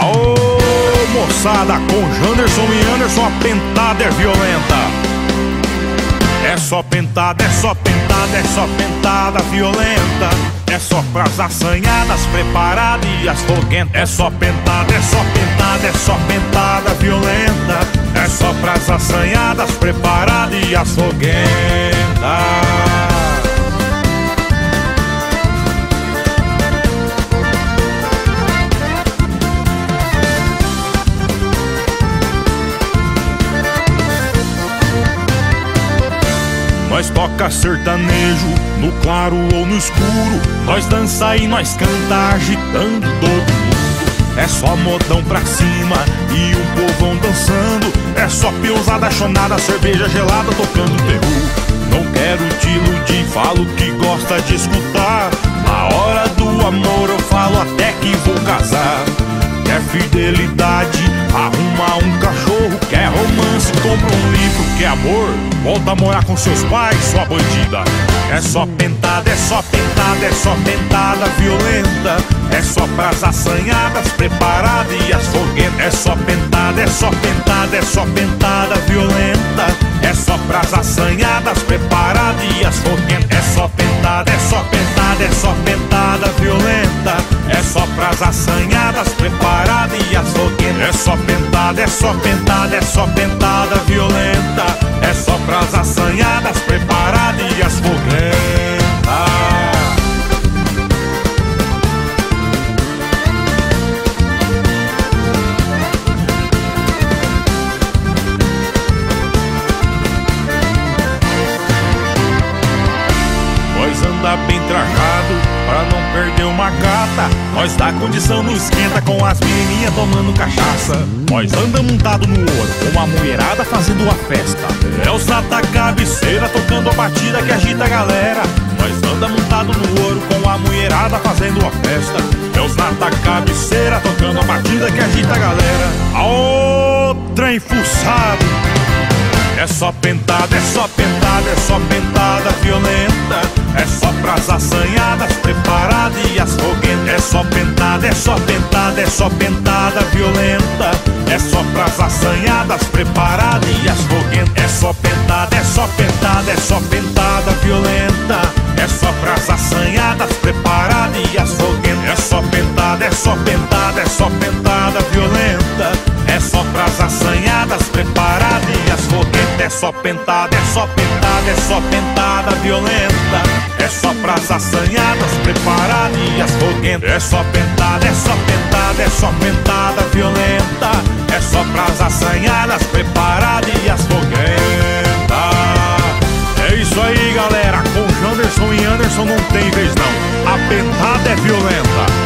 Aô, moçada, com Janderson e Anderson a pentada é violenta. É só pentada, é só pentada, é só pentada violenta. É só pras assanhadas preparadas e as foguentas. É só pentada, é só pentada, é só pentada violenta. É só pras assanhadas preparadas e as foguentas. Nós toca sertanejo, no claro ou no escuro. Nós dança e nós canta agitando todo mundo. É só modão pra cima e um povão dançando. É só piozada chonada, cerveja gelada tocando terror. Não quero te iludir, falo que gosta de escutar. Na hora do amor eu falo até que vou casar. Quer fidelidade, arruma um cachorro. Quer romance, compra um livro. Quer amor, volta a morar com seus pais, sua bandida. É só pentada, é só pentada, é só pentada violenta. É só pras assanhadas, preparada e as foguetas. É só pentada, é só pentada, é só pentada violenta. É só pras assanhadas, preparada e as foguetas. É só pentada, é só pentada, é só pentada violenta. É só pras assanhadas, É só pentada, é só pentada, é só pentada violenta. É só pras assanhadas, preparada e as foguetas. Nós anda bem trajado pra não perder uma gata. Nós dá condição no esquenta com as menininhas tomando cachaça. Nós anda montado no ouro com a mulherada fazendo uma festa. É os nata cabeceira tocando a batida que agita a galera. Nós anda montado no ouro com a mulherada fazendo uma festa. É os nata cabeceira tocando a batida que agita a galera. Aô, trem fuçado. É só pentada, é só pentada, é só pentada violenta. É só pras assanhadas, preparada e as foguetas. É só pentada, é só pentada, é só pentada violenta. É só pras assanhadas, preparada e as foguetas. É só pentada, é só pentada, é só pentada violenta. Só pentada, é só pentada, é só pentada violenta. É só pras assanhadas, e as foguetas. É só pentada, é só pentada, é só pentada violenta. É só pras assanhadas, e as foguetas. É isso aí, galera. Com Janderson e Anderson não tem vez não. A pentada é violenta.